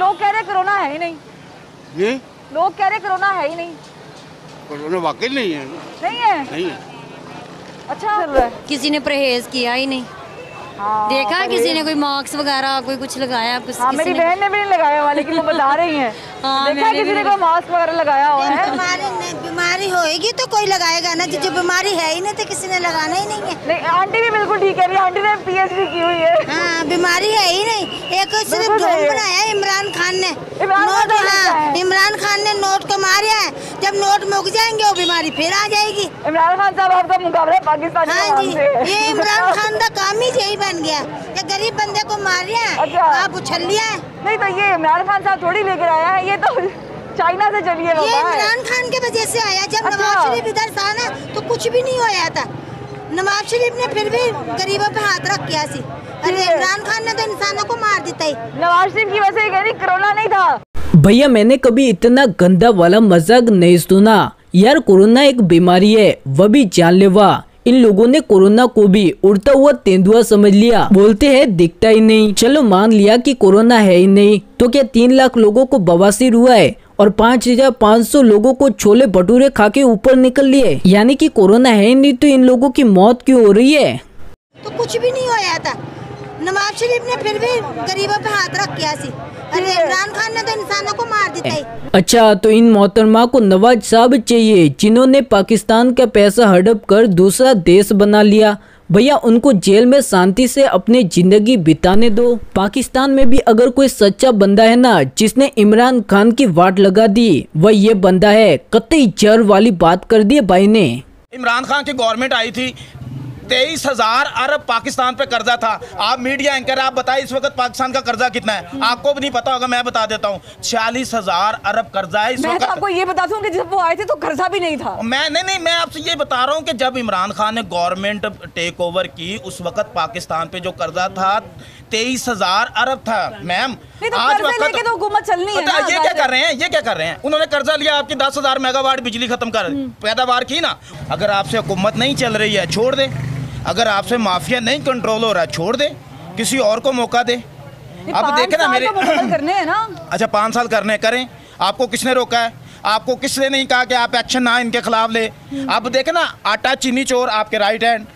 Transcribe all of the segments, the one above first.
लोग कह रहे कोरोना है ही नहीं। ये लोग कह रहे कोरोना है ही नहीं। कोरोना वाकई नहीं है। नहीं है? नहीं है। अच्छा। चल रहा है। किसी ने परहेज किया ही नहीं। हाँ, देखा किसी ने कोई मास्क वगैरह कोई कुछ लगाया? कुछ हाँ किसी मेरी ने बहन ने भी नहीं लगाया हुआ लेकिन वो बता रही है। हाँ, देखा किसी ने कोई मास्क वगैरह लगाया हुआ है? बीमारी नहीं- बीमारी होएगी तो कोई लगाएगा ना जो बीमारी है ही नहीं तो किसी ने लगाना ही नहीं है। नहीं आंटी भी बिल्कुल ठीक है रही आंटी ने पीएचडी की हुई है। हाँ बीमारी है ही नहीं। एक सिर्फ़ ढोंग बनाया इमरान खान ने। नोट का हाँ इमरान खान ने नोट को मारा है। जब नोट मुक जाएँगे वो बीमारी फिर आ जाएगी। इमरान खान साहब आपका मुकाबला पाकिस्तान हाँ जी ये इमरान खान का काम ही यही बन गया। ये गरीब बंदे को मार रहा है। अच्छा। आप उछल लिया है। नहीं तो ये इमरान खान साहब थोड़ी लेकर आया है। ये तो चाइना से चलिए ये इमरान खान के वजह से आया। जब अच्छा। नवाज़ शरीफ इधर था ना तो कुछ भी नहीं होया था। नवाज़ शरीफ ने फिर भी गरीबों पे हाथ रख किया सी। अरे इमरान खान ने तो इंसानों को मार देता ही। नवाज़ शरीफ की वजह से कोरोना नहीं था। भैया मैंने कभी इतना गंदा वाला मज़ाक नहीं सुना। यार कोरोना एक बीमारी है वह भी जानलेवा इन लोगों ने कोरोना को भी उड़ता हुआ तेंदुआ समझ लिया। बोलते हैं, दिखता ही नहीं। चलो मान लिया कि कोरोना है ही नहीं। तो क्या तीन लाख लोगों को बवासीर हुआ है और पाँच हज़ार पाँच सौ लोगो को छोले भटूरे खा के ऊपर निकल लिए? यानी कि कोरोना है ही नहीं तो इन लोगों की मौत क्यों हो रही है? तो कुछ भी नहीं हो था। नवाज़ शरीफ ने फिर भी गरीबों पे हाथ रख किया सी। अरे इमरान खान ने तो इंसानों को मार देता ही। अच्छा तो इन मोहतरमा को नवाज़ साहब चाहिए जिन्होंने पाकिस्तान का पैसा हड़प कर दूसरा देश बना लिया। भैया उनको जेल में शांति से अपनी ज़िंदगी बिताने दो। पाकिस्तान में भी अगर कोई सच्चा बंदा है ना जिसने इमरान खान की वाट लगा दी वह ये बंदा है। कतई जर वाली बात कर दी भाई ने। इमरान खान की गवर्नमेंट आई थी तेईस हज़ार अरब पाकिस्तान पे कर्जा था। आप मीडिया एंकर आप बताइए इस वक्त पाकिस्तान का कर्जा कितना है? आपको भी नहीं पता होगा मैं बता देता हूँ छियालीस हज़ार अरब कर्जा है इस मैं तो वक्त। आपको ये बता दूँ कि जब वो आए थे तो कर्जा भी नहीं था। मैं नहीं नहीं मैं आपसे ये बता रहा हूँ कि जब इमरान खान ने गवर्नमेंट टेक ओवर की उस वक्त पाकिस्तान पे जो कर्जा था तेईस हज़ार अरब था मैम। तो लेके तो हुकूमत चलनी है ना, ये क्या कर रहे हैं ये क्या कर रहे हैं? उन्होंने कर्जा लिया आपकी दस हज़ार मेगावाट बिजली खत्म कर हम्म। पैदावार की ना। अगर आपसे हुकूमत नहीं चल रही है छोड़ दे। अगर आपसे माफिया नहीं कंट्रोल हो रहा है छोड़ दे किसी और को मौका दे। अब देखे ना मेरे करने हैं ना। अच्छा पाँच साल करने करें। आपको किसने रोका है? आपको किसने नहीं कहा कि आप एक्शन ना इनके खिलाफ ले? अब देखे ना आटा चीनी चोर आपके राइट हैंड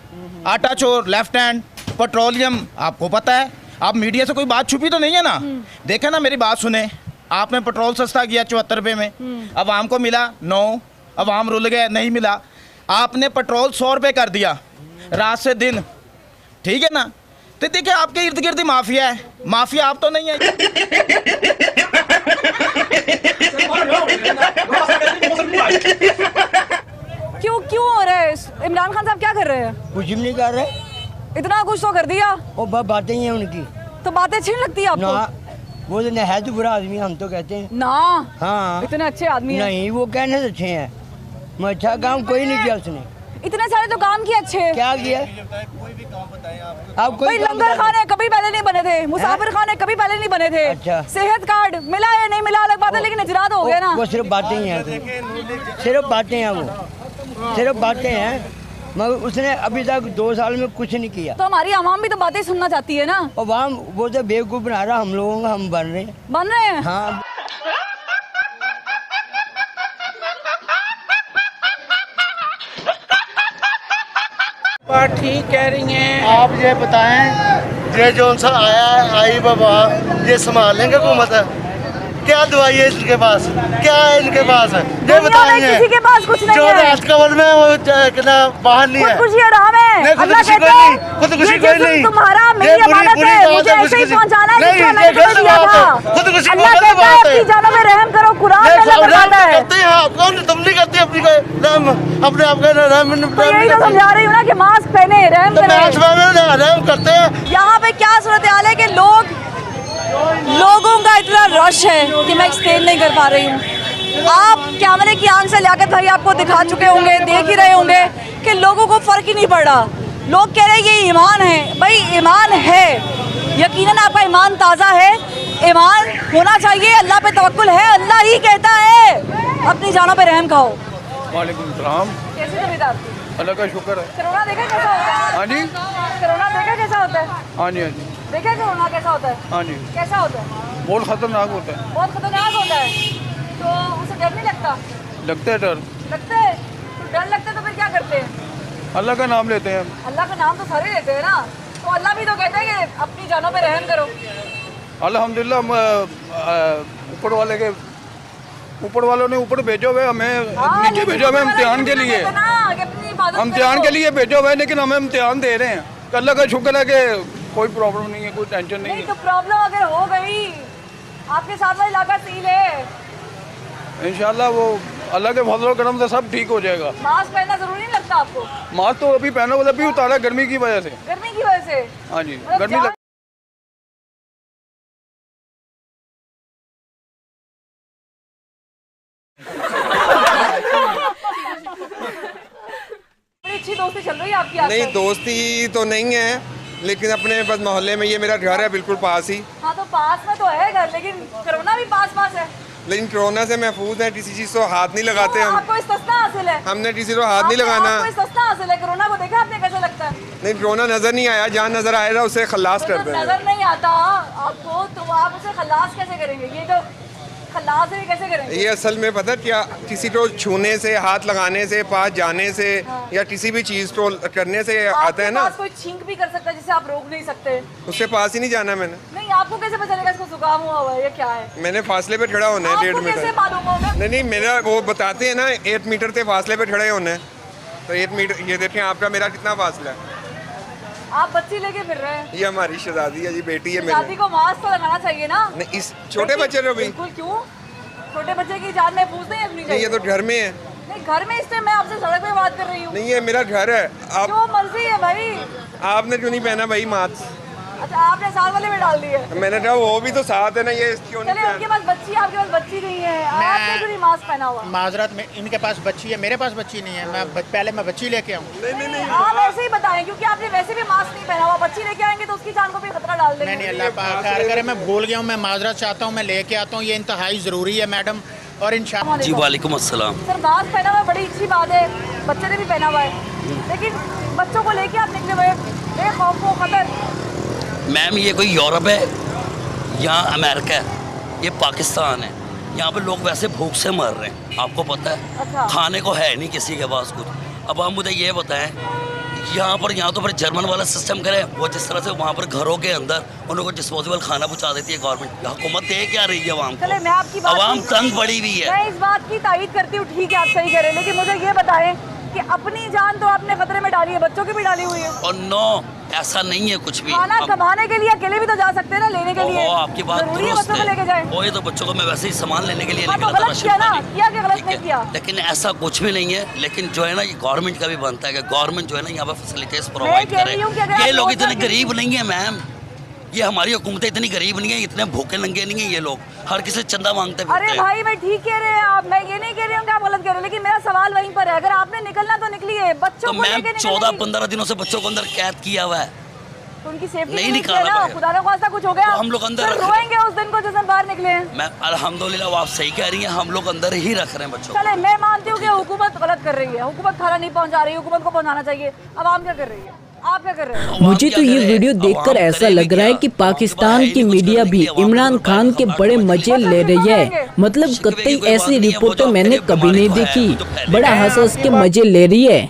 आटा चोर लेफ़्ट हैंड पेट्रोलियम आपको पता है। आप मीडिया से कोई बात छुपी तो नहीं है ना? देखे ना मेरी बात सुने। आपने पेट्रोल सस्ता किया चौहत्तर रुपये में। अब आम को मिला नौ अब आम रुल गए नहीं मिला। आपने पेट्रोल सौ रुपये कर दिया। रात से दिन। ठीक है ना? तो देखिए आपके इर्द गिर्द माफिया है। माफिया आप तो नहीं है। क्यों क्यों हो रहा है? इमरान खान साहब क्या कर रहे हैं? कुछ भी नहीं कर रहे। इतना कुछ तो कर दिया। वो बातें ही हैं उनकी। तो बातें अच्छी नहीं लगती है ना आपको वो तो है तो बुरा आदमी हम तो कहते हैं। ना? हाँ। इतने अच्छे आदमी नहीं वो कहने से अच्छे हैं। मैं अच्छा काम कोई नहीं किया उसने। इतने सारे तो काम किए अच्छे। क्या किया? आप कोई लंगर खाने कभी पहले नहीं बने थे। मुसाफिर खाने कभी पहले नहीं बने थे। अच्छा। सेहत कार्ड मिला या नहीं मिला अलग बात है लेकिन इजरात हो गया ना। वो सिर्फ़ बातें ही। हैं सिर्फ़ बातें हैं वो। सिर्फ़ बातें हैं। मगर उसने अभी तक दो साल में कुछ नहीं किया। तो हमारी आवाम भी तो बातें सुनना चाहती है ना। और वो तो बेवकूफ़ बना रहा हम लोगों का हम बन रहे हैं। बन रहे हैं? हाँ। बात ठीक कह रही हैं। आप ये बताएँ ये जो आया है, आई बाबा, ये संभालेंगे हुकूमत? क्या दवाई है इनके पास? क्या है इनके पास? ये दुनिया में बताएँगे किसी के पास कुछ नहीं जो है। कवर में वो कितना बाहर नहीं है। खुदकुशी आराम है। नहीं, खुदकुशी कोई नहीं, खुदकुशी ये कोई नहीं। तुम्हारा मेरी अमानत है मुझे ऐसे ही पहुंचाना है नहीं, जिसको ये मैंने तुम्हें गलत दिया था है, खुदकुशी कहता है बात है। जानों में रहम करो कुरान में अल्लाह नहीं, है। करते हैं आप कौन तुम नहीं करती अपनी को रहम अपने आप का रहम तो यही तो समझा रही हूँ ना कि मास्क पहने रहम तो करें। रहम करते हैं। यहाँ पे क्या सूरत हाल है कि लोग लोगों का इतना रश है कि मैं एक्सप्लेन नहीं कर पा रही हूँ। आप कैमरे की आँख से लियाकत भाई आपको दिखा चुके होंगे देख ही रहे होंगे कि लोगों को फ़र्क ही नहीं पड़। रहा लोग कह रहे हैं ये ईमान है। भाई ईमान है। यकीनन आपका ईमान ताज़ा है। ईमान होना चाहिए अल्लाह पे तवक्कुल है। अल्लाह ही कहता है अपनी जानों पे रहम खाओ। वालेकुम सलाम। कैसी तबीयत आपकी अल्लाह का शुक्र है। कोरोना देखा कैसा होता है? हाँ जी। कोरोना देखा कैसा होता है? हाँ जी हाँ जी। देखा कोरोना कैसा होता है? हाँ जी। कैसा होता है? बहुत खतरनाक होता है। बहुत खतरनाक होता है। तो उसे डर नहीं लगता? लगता है डर। लगता है? तो डर लगता है तो फिर क्या करते हैं? अल्लाह का नाम लेते हैं। अल्लाह का नाम तो सारे लेते हैं ना। तो अल्लाह भी तो कहते हैं कि अपनी जानों पे रहम करो। अल्हम्दुलिल्लाह हम, अ, अ, ऊपर वाले के ऊपर वालों ने ऊपर भेजो हुए हमें हाँ, नीचे भेजो हुए इम्तिहान के लिए। इम्तिहान के लिए भेजो हुए लेकिन हमें इम्तिहान दे रहे हैं। अल्लाह का शुक्र है कि कोई प्रॉब्लम नहीं है कोई टेंशन नहीं नहीं है। तो प्रॉब्लम अगर हो गई आपके साथ वाला इलाका सील है। इंशाल्लाह वो अल्लाह के फजल करम से सब ठीक हो जाएगा। मास्क पहनना ज़रूरी नहीं लगता आपको? मास्क तो अभी पहनो मतलब भी उतारा गर्मी की वजह से। गर्मी की वजह से? हाँ जी मतलब गर्मी लग अच्छी दोस्ती चल रही है आपकी नहीं दोस्ती तो नहीं है। लेकिन अपने बस मोहल्ले में ये मेरा घर है बिल्कुल पास ही। हाँ तो पास में तो है घर लेकिन कोरोना भी पास पास है। लेकिन कोरोना से महफूज है किसी चीज़ को हाथ नहीं लगाते तो हम। आपको इस्तना हासिल है। हमने किसी को हाथ नहीं लगाना। इस्तना हासिल है। कोरोना को देखा आपने कैसा लगता है? नहीं कोरोना नज़र नहीं आया। जहाँ नज़र आएगा उसे खलास कर देंगे नज़र नहीं आता। आपको तो आप उसे खलास कैसे करेंगे? ये तो खलास कैसे करेंगे? ये असल में पता क्या? किसी को छूने से हाथ लगाने से पास जाने से या किसी भी चीज़ को करने से आता है ना। कोई छींक भी कर सकता है आप रोक नहीं सकते। उससे पास ही नहीं जाना मैंने। नहीं आपको कैसे पता चलेगा इसको जुकाम हुआ हुआ है या क्या है? मैंने फासले पे खड़ा होना है डेढ़ मीटर। नहीं नहीं मेरा वो बताते हैं ना एट मीटर के फासले पे खड़े होना है। तो एट मीटर ये देखें आपका मेरा कितना फासला है? आप बच्ची लेके फिर रहे हैं। ये हमारी शहजादी है जी बेटी है शादी को मास्क तो लगाना चाहिए ना। नहीं इस छोटे बच्चे को भी। बिल्कुल क्यों? छोटे बच्चे की जान महफूज नहीं रखनी नहीं ये तो घर में है। घर में इस टाइम मैं आपसे सड़क पे बात कर रही हूँ। नहीं ये मेरा घर है। आप जो मर्ज़ी है भाई। आपने क्यों नहीं पहना भाई मास्क? अच्छा आपने साल वाले में डाल दिए मैंने कहा वो भी तो साथ है ना ये क्यों नहीं उनके पास बच्ची आपके पास बच्ची नहीं है। आपने क्यों नहीं मास्क पहना हुआ? माजरत में इनके पास बच्ची है मेरे पास बच्ची नहीं है। मैं पहले मैं बच्ची लेके आऊँ। नहीं नहीं नहीं। आप ऐसे ही बताएँ क्योंकि आपने वैसे भी मास्क नहीं पहना हुआ। बच्ची लेके आएँगे तो उसकी जान को भी खतरा डाल नहीं नहीं अल्लाह पाक। खैर करे मैं भूल गया हूँ मैं माजरत चाहता हूँ मैं लेके आता हूँ ये इंतहाई ज़रूरी है मैडम। और इन जी वालेकुम अस्सलाम। सर मास्क पहना हुआ बड़ी अच्छी बात है। बच्चे ने भी पहना हुआ है। लेकिन बच्चों को लेके आप निकले हुए बेखौफ खतर। मैम ये कोई यूरोप है? यहाँ अमेरिका है ये पाकिस्तान है। यहाँ पे लोग वैसे भूख से मर रहे हैं आपको पता है। अच्छा। खाने को है नहीं किसी के पास कुछ। अब आप मुझे ये बताएँ यहाँ पर यहाँ तो फिर जर्मन वाला सिस्टम करे। वो जिस तरह से वहाँ पर घरों के अंदर उनको डिस्पोजेबल खाना पहुँचा देती है गवर्नमेंट हुकूमत दे क्या रही है आवाम को? आवाम तंग पड़ी हुई है। मैं इस बात की तारीफ़ करती हूँ ठीक है आप सही कह रहे हैं। लेकिन मुझे ये बताएँ कि अपनी जान तो आपने खतरे में डाली है बच्चों की भी डाली हुई है। और नो ऐसा नहीं है कुछ भी। खाना कमाने के लिए अकेले भी तो जा सकते हैं ना लेने के लिए। आपकी बात है दुरुस्त बच्चों को लेके जाए। है वो ये तो बच्चों को मैं वैसे ही सामान लेने के लिए हाँ, तो निकला था लेकिन ऐसा कुछ भी नहीं है। लेकिन जो है ना ये गवर्नमेंट का भी बनता है गवर्नमेंट जो है ना यहाँ पे फैसिलिटीज़ प्रोवाइड करे। ये लोग इतने गरीब नहीं है मैम ये हमारी हुकूमतें इतनी गरीब नहीं है इतने भूखे नंगे नहीं है ये लोग। हर किसी चंदा मांगते अरे भाई मैं ठीक कह रहे हैं आप। मैं ये नहीं कह रही हूँ कि आप गलत कह रहे हैं लेकिन मेरा सवाल वहीं पर है अगर आपने निकलना तो निकलिए बच्चों तो को मैम चौदह पंद्रह दिनों से बच्चों को अंदर कैद किया हुआ है। तो उनकी सेफ्टी नहीं निकाल ना खुदा ना खास्ता कुछ हो गया। तो हम लोग अंदर रोएँगे उस दिन को जिस दिन बाहर निकले। मैम मैं अल्हम्दुलिल्लाह वो आप सही कह रही हैं हम लोग अंदर ही रख रहे हैं बच्चों को। चले मैं मानती हूँ कि हुकूमत गलत कर रही है। हुकूमत खाना नहीं पहुँचा रही हुकूमत को पहुँचाना चाहिए। अब आम क्या कर रही है? आप क्या कर रहे हैं? मुझे तो ये वीडियो देखकर ऐसा लग रहा है कि पाकिस्तान की मीडिया भी इमरान खान के बड़े मज़े ले रही है। मतलब कतई ऐसी रिपोर्ट तो मैंने कभी नहीं देखी। बड़ा हंस हंस के मज़े ले रही है।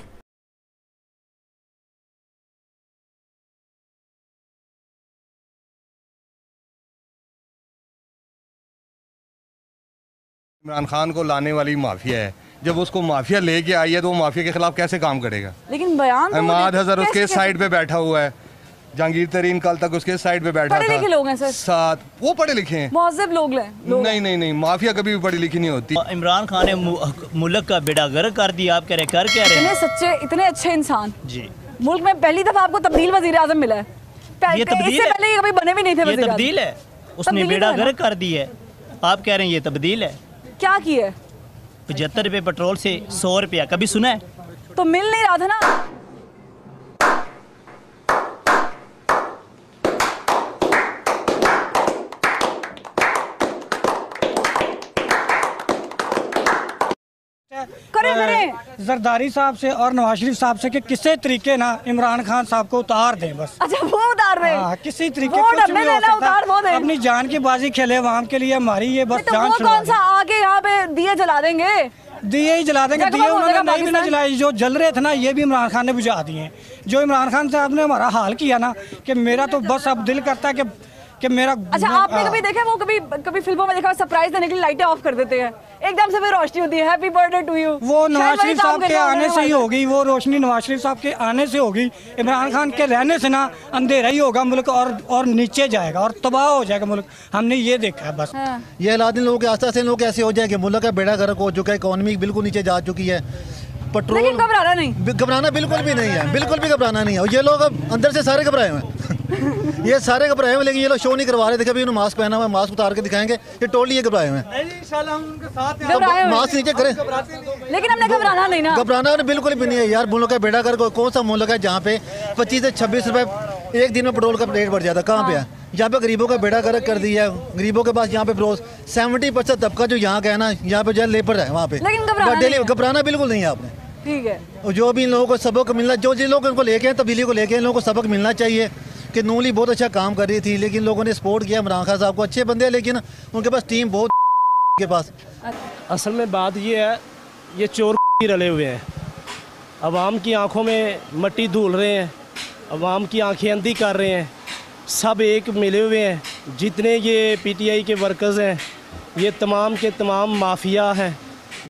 इमरान खान को लाने वाली माफिया है। जब उसको माफिया लेके आई है तो वो माफिया के खिलाफ कैसे काम करेगा? लेकिन बयान तो अहमद हजर उसके साइड पे बैठा हुआ है। जहांगीर तरीन कल तक उसके साइड पे बैठा पढ़े लिखे लोग हैं सर। साथ वो पढ़े लिखे हैं। मुहजब लोग हैं लोग। नहीं नहीं नहीं माफिया कभी भी पढ़ी लिखी नहीं होती। इमरान खान ने मुल्क का बेड़ा गर्क कर दिया आप कह रहे कर क्या रहे इतने हैं? सच्चे इतने अच्छे इंसान। जी। मुल्क में पहली दफ़ा आपको तब्दील वज़ीर आज़म मिला है। ये तब्दील इससे है? पहले ये कभी बने भी नहीं थे ये तब्दील है। उसने बेड़ा तो। गर्क कर दी है। आप कह रहे हैं ये तब्दील है। क्या की है? पचहत्तर रुपये पेट्रोल से सौ रुपया। कभी सुना है? तो मिल नहीं रहा था ना? करें, जरदारी साहब से और नवाज़ शरीफ साहब से कि किसी तरीके ना इमरान खान साहब को उतार दें बस। अच्छा वो उतार रहे हाँ, किसी तरीके कुछ भी हो सकता। अपनी जान की बाजी खेले आवाम के लिए हमारी ये बस तो जान वो कौन सा आके यहाँ पे दिए जला देंगे? दिए ही जला देंगे दिए उन्होंने नहीं भी ना जलाए जो जल रहे थे ना ये भी इमरान खान ने बुझा दिए जो इमरान खान साहब ने हमारा हाल किया ना कि मेरा तो बस अब दिल करता है कि कि मेरा अच्छा आपने हाँ। कभी देखा वो कभी कभी फ़िल्मों में देखा सरप्राइज़ देने के लिए लाइटें ऑफ़ कर देते हैं। एकदम से फिर रोशनी होती है। हैप्पी बर्थडे टू यू वो नवाज़ शरीफ साहब के आने से ही होगी वो रोशनी नवाज़ शरीफ साहब के आने से होगी। इमरान खान के रहने से ना अंधेरा ही होगा मुल्क और और नीचे जाएगा और तबाह हो जाएगा मुल्क। हमने ये देखा है बस। ये हालात इन लोगों के आस्ते आस्ते इन लोग ऐसे हो जाएँगे मुल्क का बेड़ा गर्क हो चुका है इकोनॉमी बिल्कुल नीचे जा चुकी है। पेट्रोल घबराना नहीं। घबराना बिल्कुल भी नहीं है बिल्कुल भी घबराना नहीं है। और ये लोग अब अंदर से सारे घबराए हुए हैं। ये सारे घबराए हुए हैं लेकिन ये लोग शो नहीं करवा रहे। थे अभी उन्होंने मास्क पहना हुआ मास्क उतार के दिखाएँगे। ये टोटली ये घबराए हुए हैं। तो मास्क नीचे करें। लेकिन हमने घबराना नहीं ना। घबराना बिल्कुल भी नहीं है। यार मुल्क का बेड़ा कर कौन सा मुल्क है जहाँ पे पच्चीस से छब्बीस रुपए एक दिन में पेट्रोल का रेट बढ़ जाता है? कहाँ पे है? यहाँ पे गरीबों का बेड़ा गर्क कर दिया है। गरीबों के पास यहाँ पे रोज सेवेंटी परसेंट तबका जो यहाँ का है ना यहाँ पे जो है लेबर है वहाँ पे। घबराना डेली घबराना बिल्कुल नहीं है आपने। ठीक है। और जो भी इन लोगों को सबक मिलना जो जिन लोग इनको लेके हैं तब्दीली को लेके इन लोगों को सबक मिलना चाहिए। कि नूली बहुत अच्छा काम कर रही थी, लेकिन लोगों ने सपोर्ट किया इमरान खान साहब को। अच्छे बंदे हैं, लेकिन उनके पास टीम बहुत के पास। असल में बात ये है, ये चोर रले हुए हैं। अवाम की आँखों में मट्टी धूल रहे हैं, अवाम की आँखें अंधी कर रहे हैं। सब एक मिले हुए हैं। जितने ये पीटीआई के वर्कर्स हैं, ये तमाम के तमाम माफिया हैं।